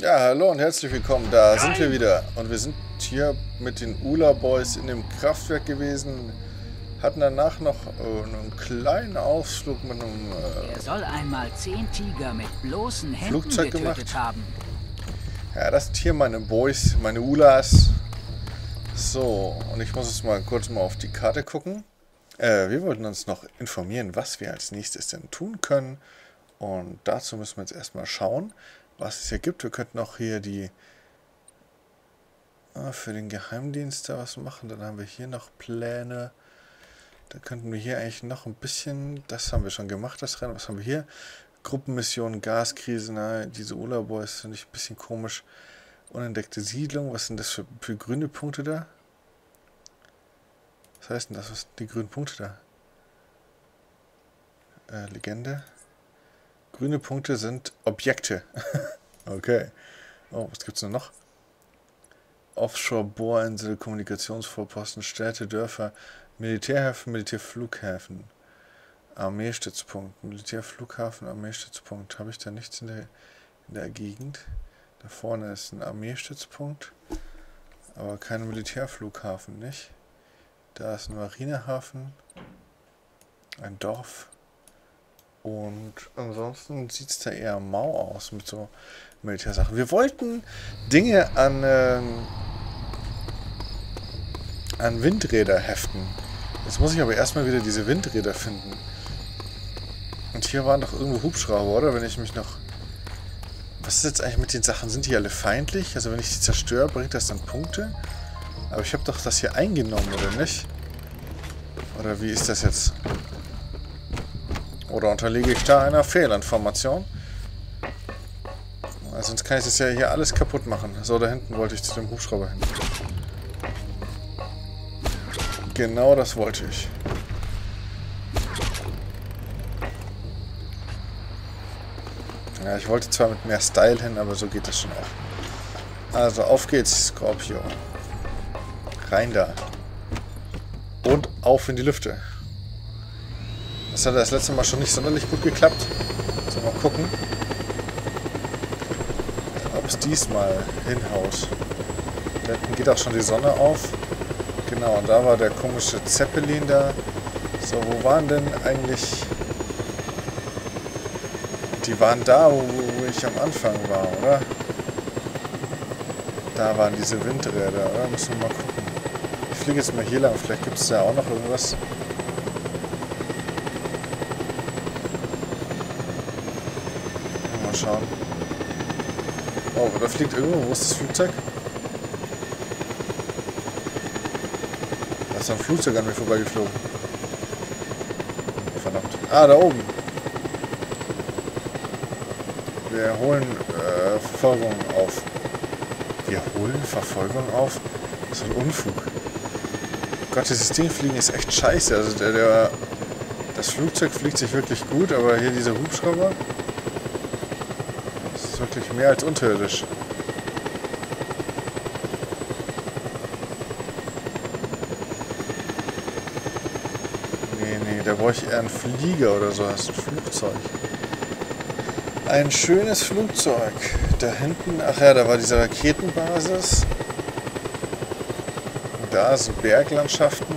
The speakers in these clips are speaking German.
Ja, hallo und herzlich willkommen. Da Nein. sind wir wieder. Und wir sind hier mit den Ula Boys in dem Kraftwerk gewesen. Hatten danach noch äh, einen kleinen Ausflug mit einem äh, er soll einmal zehn Tiger mit bloßen Händen Flugzeug gemacht haben. Ja, das sind hier meine Boys, meine Ulas. So, und ich muss jetzt mal kurz mal auf die Karte gucken. Äh, wir wollten uns noch informieren, was wir als nächstes denn tun können. Und dazu müssen wir jetzt erstmal schauen was es hier gibt. Wir könnten auch hier die ah, für den Geheimdienst da was machen. Dann haben wir hier noch Pläne. Da könnten wir hier eigentlich noch ein bisschen, das haben wir schon gemacht, das Rennen. Was haben wir hier? Gruppenmission, Gaskrise, na, diese Ula-Boys finde ich ein bisschen komisch. Unentdeckte Siedlung, was sind das für, für grüne Punkte da? Was heißt denn das? Was sind die grünen Punkte da? Äh, Legende. Grüne Punkte sind Objekte. okay. Oh, was gibt's denn noch? Offshore-Bohrinsel, Kommunikationsvorposten, Städte, Dörfer, Militärhäfen, Militärflughäfen, Armeestützpunkt, Militärflughafen, Armeestützpunkt. Habe ich da nichts in der, in der Gegend? Da vorne ist ein Armeestützpunkt, aber kein Militärflughafen, nicht? Da ist ein Marinehafen, ein Dorf. Und ansonsten sieht es da eher mau aus mit so Militärsachen. Wir wollten Dinge an, ähm, an Windräder heften. Jetzt muss ich aber erstmal wieder diese Windräder finden. Und hier waren doch irgendwo Hubschrauber, oder? Wenn ich mich noch... Was ist jetzt eigentlich mit den Sachen? Sind die alle feindlich? Also wenn ich sie zerstöre, bringt das dann Punkte? Aber ich habe doch das hier eingenommen, oder nicht? Oder wie ist das jetzt? Oder unterliege ich da einer Fehlinformation? sonst kann ich das ja hier alles kaputt machen. So, da hinten wollte ich zu dem Hubschrauber hin. Genau das wollte ich. Ja, ich wollte zwar mit mehr Style hin, aber so geht das schon auch. Also, auf geht's, Scorpio. Rein da. Und auf in die Lüfte. Das hat das letzte Mal schon nicht sonderlich gut geklappt. So, mal gucken, ob es diesmal hinhaut. Da hinten geht auch schon die Sonne auf. Genau, und da war der komische Zeppelin da. So, wo waren denn eigentlich... Die waren da, wo, wo ich am Anfang war, oder? Da waren diese Windräder, oder? Müssen wir mal gucken. Ich fliege jetzt mal hier lang. Vielleicht gibt es da auch noch irgendwas. Schauen. Oh, da fliegt irgendwo. Wo ist das Flugzeug? Da ist ein Flugzeug an mir vorbeigeflogen. Verdammt. Ah, da oben. Wir holen äh, Verfolgung auf. Wir holen Verfolgung auf? Das ist ein Unfug. Gott, dieses Ding fliegen ist echt scheiße. Also der, der, das Flugzeug fliegt sich wirklich gut, aber hier dieser Hubschrauber ist wirklich mehr als unterirdisch. Nee, nee, da brauche ich eher einen Flieger oder so, das ist ein Flugzeug. Ein schönes Flugzeug. Da hinten, ach ja, da war diese Raketenbasis. Und da sind Berglandschaften.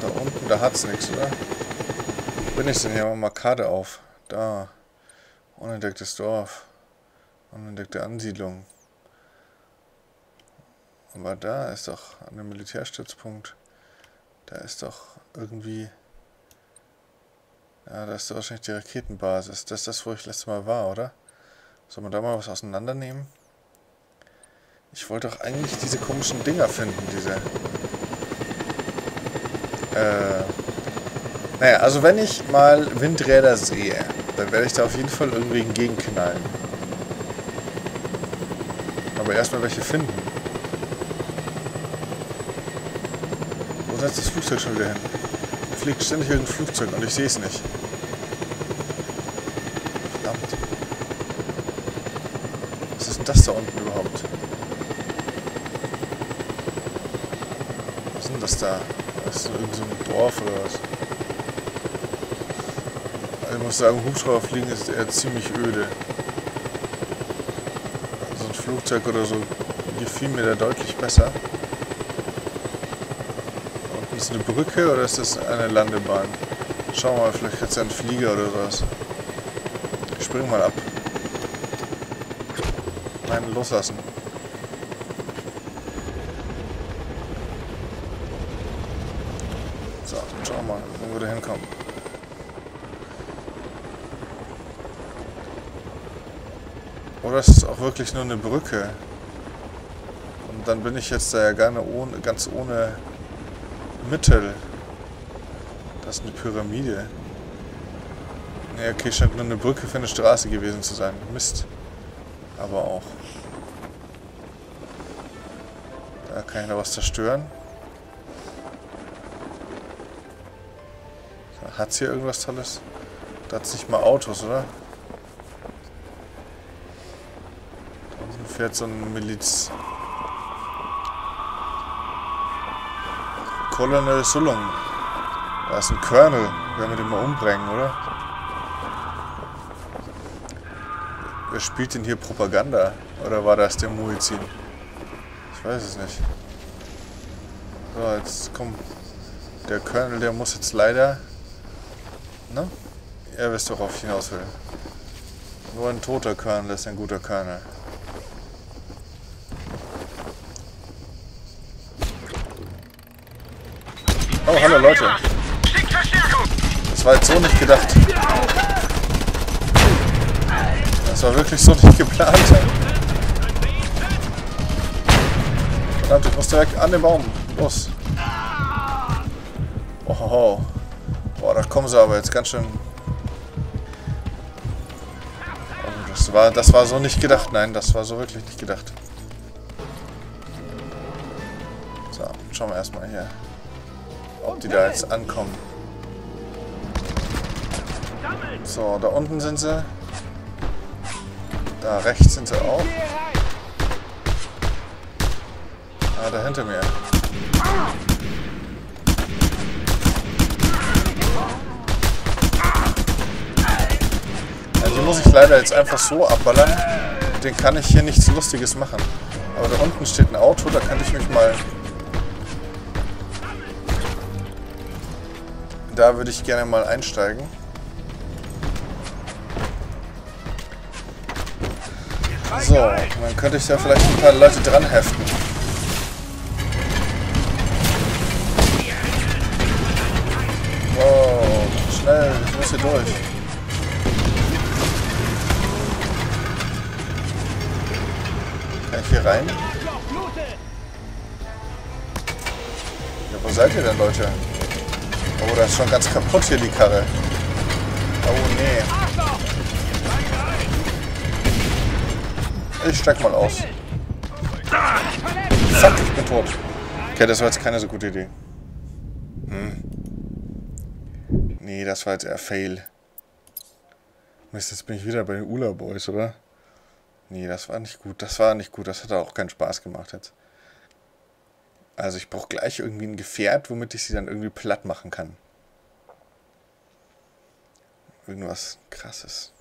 Da unten, da hat's nichts, oder? Bin ich denn hier? Mal Karte auf. Da. Unentdecktes Dorf. Unentdeckte Ansiedlung. Aber da ist doch an dem Militärstützpunkt. Da ist doch irgendwie... Ja, da ist doch wahrscheinlich die Raketenbasis. Das ist das, wo ich letztes Mal war, oder? Soll man da mal was auseinandernehmen? Ich wollte doch eigentlich diese komischen Dinger finden, diese... Äh... Naja, also wenn ich mal Windräder sehe, dann werde ich da auf jeden Fall irgendwie entgegenknallen. Aber erstmal welche finden. Wo setzt das Flugzeug schon wieder hin? Da fliegt ständig irgendein Flugzeug und ich sehe es nicht. Verdammt. Was ist denn das da unten überhaupt? Was ist denn das da? Das ist irgend so Dorf oder was? Ich muss sagen, Hubschrauber fliegen ist eher ziemlich öde. So ein Flugzeug oder so gefiel mir da deutlich besser. Und ist eine Brücke oder ist das eine Landebahn? Schauen wir mal, vielleicht hat es einen Flieger oder sowas. Ich spring mal ab. Nein, loslassen. So, schauen wir mal, wo wir da hinkommen. Oder ist auch wirklich nur eine Brücke? Und dann bin ich jetzt da ja gerne ohne, ganz ohne Mittel. Das ist eine Pyramide. Ja, okay, scheint nur eine Brücke für eine Straße gewesen zu sein. Mist. Aber auch. Da kann ich noch was zerstören. Hat es hier irgendwas Tolles? Da hat es nicht mal Autos, oder? Fährt so ein Miliz. Colonel Sulong. Da ist ein Colonel. Werden wir den mal umbringen, oder? Wer spielt denn hier Propaganda? Oder war das der Muizin? Ich weiß es nicht. So, jetzt kommt der Colonel, der muss jetzt leider... Ne? Er wisst doch, auf hinaus will. Nur ein toter Colonel ist ein guter Colonel. Oh, hallo Leute. Das war jetzt so nicht gedacht. Das war wirklich so nicht geplant. Verdammt, ich muss direkt an den Baum. Los. Oh, Boah, da kommen sie aber jetzt ganz schön... Oh, das, war, das war so nicht gedacht. Nein, das war so wirklich nicht gedacht. So, schauen wir erstmal hier ob die da jetzt ankommen. So, da unten sind sie. Da rechts sind sie auch. Ah, da hinter mir. Ja, die muss ich leider jetzt einfach so abballern. Den kann ich hier nichts Lustiges machen. Aber da unten steht ein Auto, da kann ich mich mal Da würde ich gerne mal einsteigen. So, dann könnte ich ja vielleicht ein paar Leute dran heften. Wow, schnell, ich muss hier durch. Kann ich hier rein? Ja, wo seid ihr denn, Leute? Oh, das ist schon ganz kaputt hier, die Karre. Oh, nee. Ich steig mal aus. Fuck, ich bin tot. Okay, das war jetzt keine so gute Idee. Hm. Nee, das war jetzt eher Fail. Mist, jetzt bin ich wieder bei den Ula Boys, oder? Nee, das war nicht gut. Das war nicht gut. Das hat auch keinen Spaß gemacht jetzt. Also ich brauche gleich irgendwie ein Gefährt, womit ich sie dann irgendwie platt machen kann. Irgendwas krasses.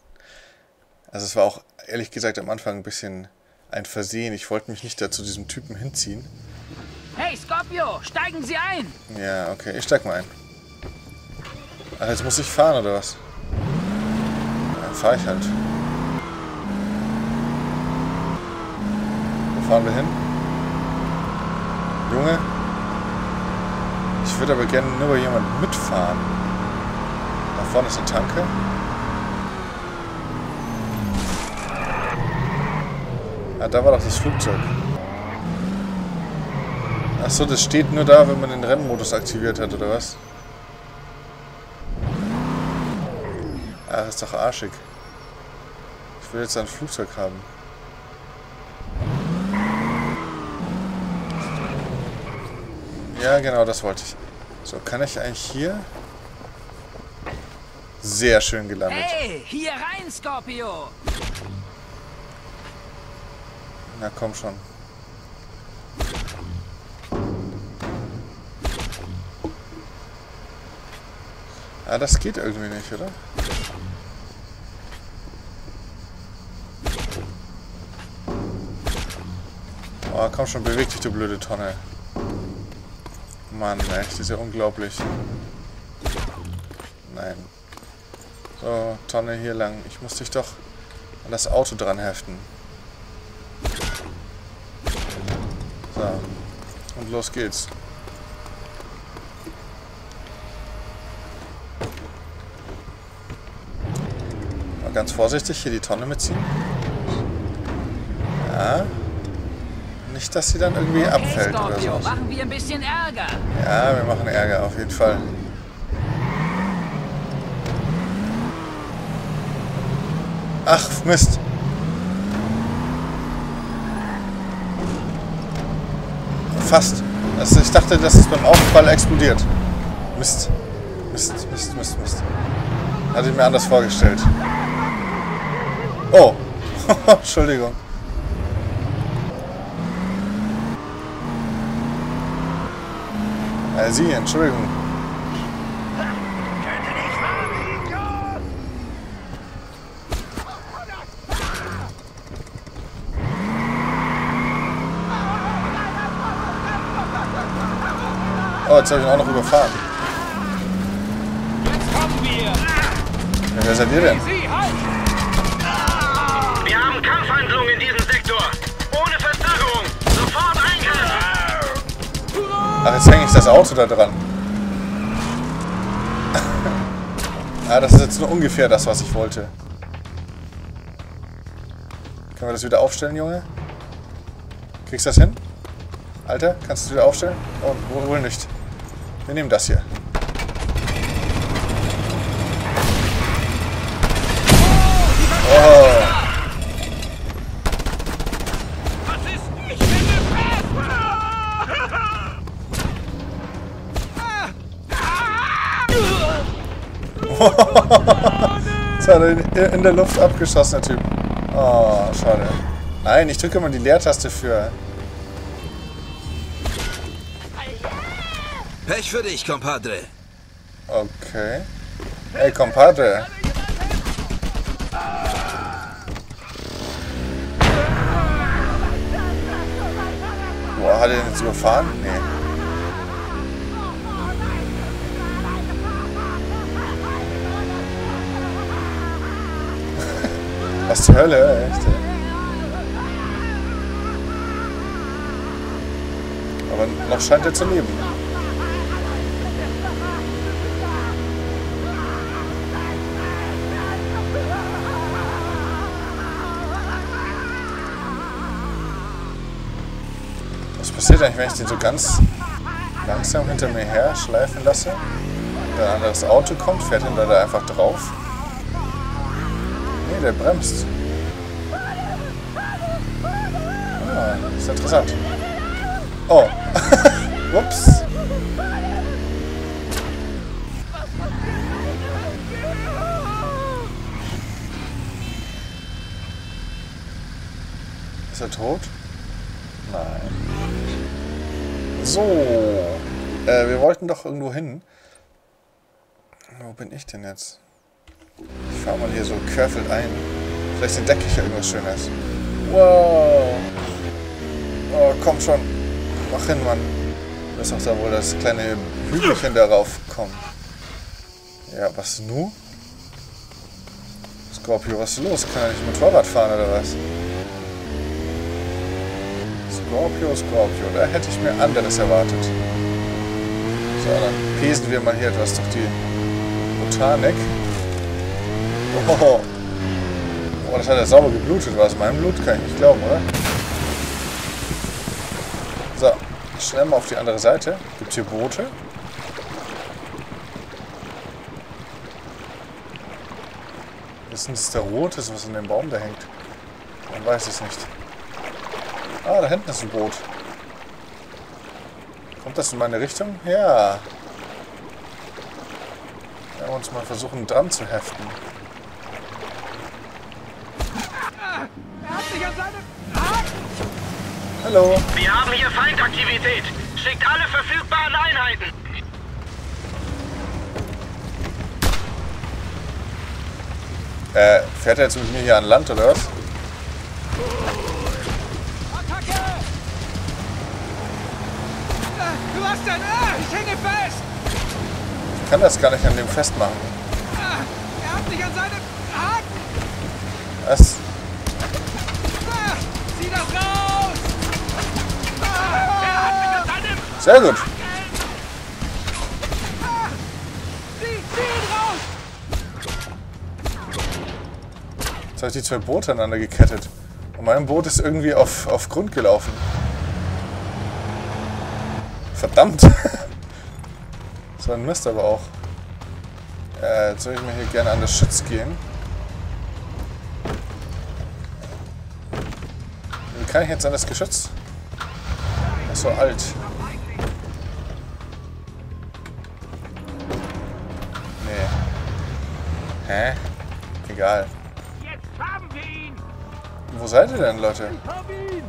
Also es war auch ehrlich gesagt am Anfang ein bisschen ein Versehen. Ich wollte mich nicht da zu diesem Typen hinziehen. Hey Scorpio, steigen Sie ein! Ja, okay, ich steig mal ein. Ach, jetzt muss ich fahren, oder was? Dann fahre ich halt. Wo fahren wir hin? Junge, ich würde aber gerne nur bei jemandem mitfahren. Da vorne ist eine Tanke. Ah, da war doch das Flugzeug. Achso, das steht nur da, wenn man den Rennmodus aktiviert hat, oder was? Ah, das ist doch arschig. Ich will jetzt ein Flugzeug haben. Ja, genau, das wollte ich. So, kann ich eigentlich hier... Sehr schön gelandet. Hey, hier rein, Scorpio! Na komm schon. Ah, das geht irgendwie nicht, oder? Oh, komm schon, beweg dich, du blöde Tonne. Mann, echt, ist ja unglaublich. Nein. So, Tonne hier lang. Ich muss dich doch an das Auto dran heften. So. Und los geht's. Mal ganz vorsichtig hier die Tonne mitziehen. Ja. Nicht, dass sie dann irgendwie okay, abfällt Scorpio, oder so. machen wir ein bisschen Ärger. Ja, wir machen Ärger auf jeden Fall. Ach, Mist. Fast. Also ich dachte, dass es beim Aufprall explodiert. Mist. Mist, Mist, Mist, Mist. Hatte ich mir anders vorgestellt. Oh. Entschuldigung. Äh, Sie, Entschuldigung. Oh, jetzt habe ich ihn auch noch überfahren. Jetzt kommen wir! Ja, wer seid ihr denn? Ach, jetzt hänge ich das Auto da dran. ah, das ist jetzt nur ungefähr das, was ich wollte. Können wir das wieder aufstellen, Junge? Kriegst du das hin? Alter, kannst du es wieder aufstellen? Oh, wohl nicht. Wir nehmen das hier. Jetzt hat er in der Luft abgeschossen, der Typ. Oh, schade. Nein, ich drücke mal die Leertaste für Pech für dich, Compadre. Okay. Hey, Compadre. Boah, hat er den jetzt überfahren? Nee. Was zur Hölle, echt? Aber noch scheint er zu leben. passiert eigentlich, wenn ich den so ganz langsam hinter mir her schleifen lasse? Wenn ein anderes Auto kommt, fährt ihn da einfach drauf? Der bremst. Ah, ist interessant. Oh. Ups. Ist er tot? Nein. So. Äh, wir wollten doch irgendwo hin. Wo bin ich denn jetzt? Ich fahre mal hier so querfeld ein. Vielleicht entdecke ich ja irgendwas Schönes. Wow. Oh, komm schon. Mach hin, Mann. Das ist doch da wohl das kleine Hügelchen darauf kommen. Ja, was nu? Scorpio, was ist los? Kann er nicht mit Motorrad fahren oder was? Scorpio, Scorpio. Da hätte ich mir anderes erwartet. So, dann pesen wir mal hier etwas durch die Botanik. Oh, oh das hat ja sauber geblutet. War es mein Blut? Kann ich nicht glauben, oder? So, schnell mal auf die andere Seite. Gibt hier Boote? Ist das der Rotes, was in dem Baum da hängt? Man weiß es nicht. Ah, da hinten ist ein Boot. Kommt das in meine Richtung? Ja. Wir uns mal versuchen, dran zu heften. Hallo. Wir haben hier Feindaktivität. Schickt alle verfügbaren Einheiten. Äh, fährt er jetzt mit mir hier an Land, oder was? Attacke! Du hast den... Ah, ich hänge fest! Ich kann das gar nicht an dem festmachen. Er hat mich an seinem Haken! Was? Ah, zieh das raus! Ah, Sehr gut. Jetzt habe ich die zwei Boote aneinander gekettet. Und mein Boot ist irgendwie auf, auf Grund gelaufen. Verdammt. so ein Mist aber auch. Äh, jetzt soll ich mir hier gerne an das Schütz gehen. Wie kann ich jetzt an das Geschütz? Ist so alt. Hä? Egal. Jetzt! Wo seid ihr denn, Leute?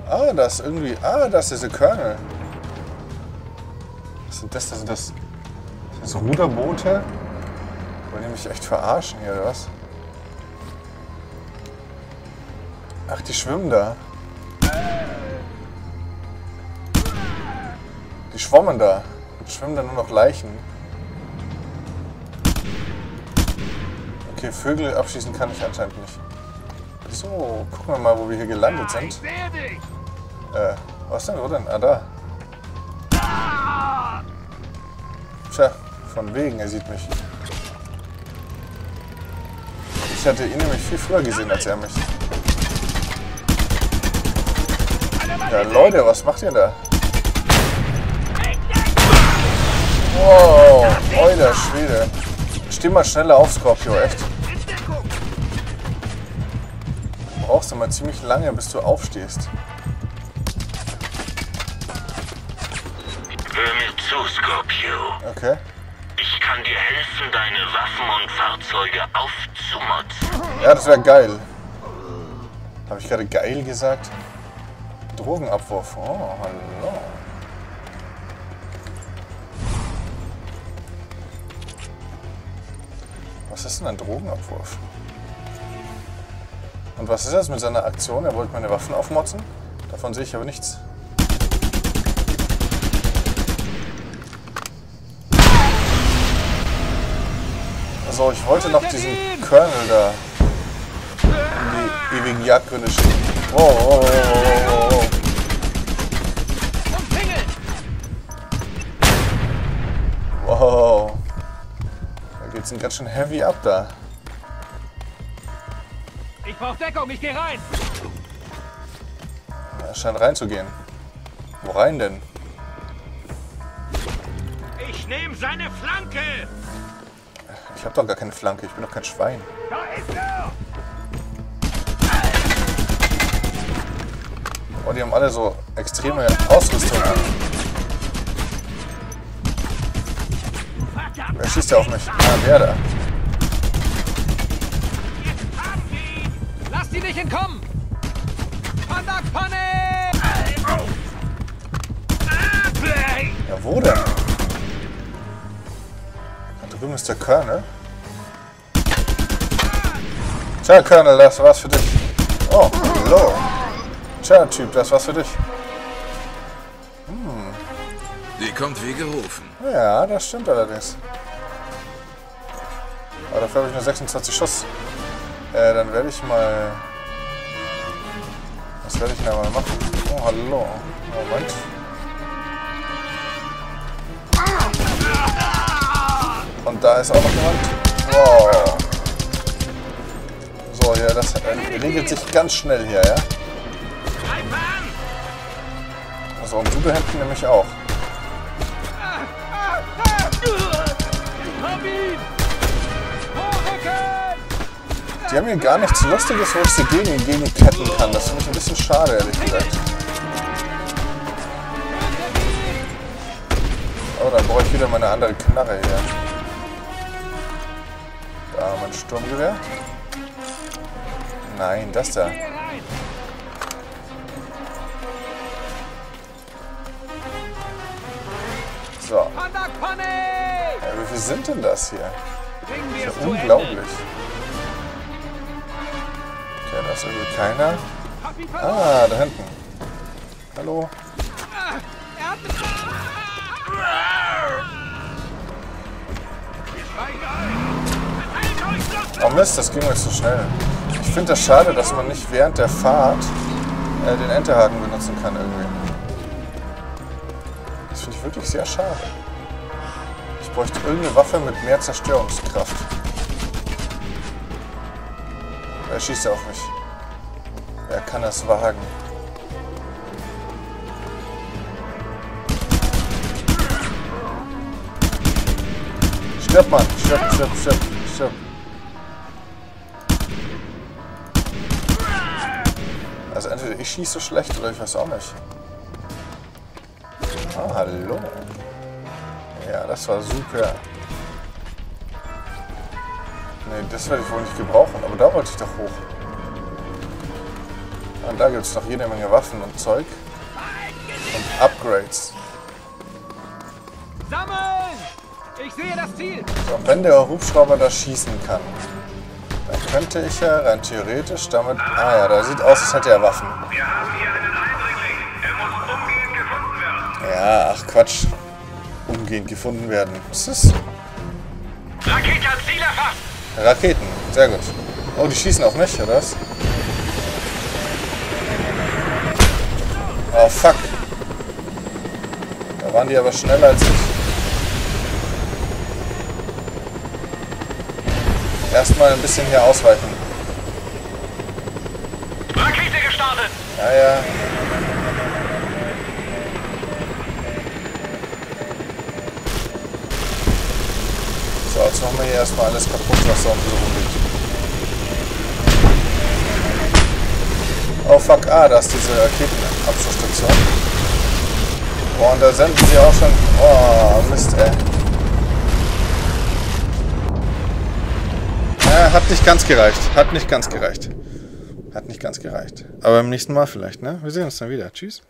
Ah, das ist irgendwie. Ah, das ist diese Körner. Was sind das? Das sind das. Sind das Ruderboote? Wollen die mich echt verarschen hier, oder was? Ach, die schwimmen da. Die schwommen da. Und schwimmen da nur noch Leichen. Okay, Vögel abschießen kann ich anscheinend nicht. So, gucken wir mal, wo wir hier gelandet sind. Äh, was denn? Wo denn? Ah, da. Tja, von wegen, er sieht mich. Ich hatte ihn nämlich viel früher gesehen als er mich. Ja, Leute, was macht ihr da? Wow, alter Schwede. Steh mal schneller auf, Scorpio, echt. Du brauchst immer ziemlich lange, bis du aufstehst. Hör mir zu, Scorpio. Okay. Ich kann dir helfen, deine Waffen und Fahrzeuge aufzumotzen. Ja, das wäre geil. Habe ich gerade geil gesagt? Drogenabwurf. Oh, hallo. Was ist denn ein Drogenabwurf? Und was ist das mit seiner Aktion? Er wollte meine Waffen aufmotzen? Davon sehe ich aber nichts. Also ich wollte noch diesen Colonel da in die ewigen Jagdgründe schicken. Oh, oh, oh, oh, oh. Wow. Da geht's ein ganz schön heavy ab da. Ich brauch Deckung, ich geh rein! Er scheint reinzugehen. Wo rein denn? Ich nehme seine Flanke! Ich habe doch gar keine Flanke, ich bin doch kein Schwein. Da ist er! Oh, die haben alle so extreme Ausrüstung an. Wer schießt da auf mich? Ah, der da. Nicht entkommen! Pandak Panik! Ja, wo denn? Da drüben ist der Colonel. Tja, Colonel, das war's für dich. Oh, hallo. Tja, Typ, das war's für dich. Die kommt wie gerufen. Ja, das stimmt allerdings. Aber dafür habe ich nur 26 Schuss. Äh, dann werde ich mal... Was werde ich da mal machen? Oh, hallo. Moment. Und da ist auch noch jemand. Wow. So, ja, das äh, regelt sich ganz schnell hier, ja? An! Also, und du da hinten nämlich auch. Die haben hier gar nichts Lustiges, wo ich sie gegen, gegen ketten kann. Das finde ich ein bisschen schade, ehrlich gesagt. Oh, dann brauche ich wieder meine andere Knarre hier. Da mein Sturmgewehr. Nein, das da. So. Ja, wie viel sind denn das hier? Wir es zu Unglaublich. Ende! Ist irgendwie keiner? Ah, da hinten. Hallo? Oh Mist, das ging mir zu schnell. Ich finde das schade, dass man nicht während der Fahrt äh, den Enterhaken benutzen kann irgendwie. Das finde ich wirklich sehr schade. Ich bräuchte irgendeine Waffe mit mehr Zerstörungskraft. Er schießt auf mich. Kann das wagen? Stirb, Mann! Stirb, stirb, stirb, stirb. Also entweder ich schieße schlecht oder ich weiß auch nicht. Ah, hallo. Ja, das war super. Ne, das werde ich wohl nicht gebrauchen, aber da wollte ich doch hoch. Und da gibt es noch jede Menge Waffen und Zeug. Und Upgrades. Sammeln! Ich sehe das Ziel! So, und wenn der Hubschrauber da schießen kann, dann könnte ich ja rein theoretisch damit... Ah ja, da sieht aus, als hätte er Waffen. Wir haben hier einen Eindringling. Er muss umgehend gefunden werden. Ja, ach Quatsch. Umgehend gefunden werden. Was ist das? Rakete als Ziel erfasst. Raketen. Sehr gut. Oh, die schießen auf mich, oder was? Oh, fuck. Da waren die aber schneller als ich. Erstmal ein bisschen hier ausweichen. Rakete gestartet. Ja, ja. So, jetzt machen wir hier erstmal alles kaputt, was da unten so rumliegt. Oh fuck, ah, da ist diese Raketenabschussstation. Boah, und da senden sie auch schon... Oh, Mist, ey. Ja, hat nicht ganz gereicht. Hat nicht ganz gereicht. Hat nicht ganz gereicht. Aber beim nächsten Mal vielleicht, ne? Wir sehen uns dann wieder. Tschüss.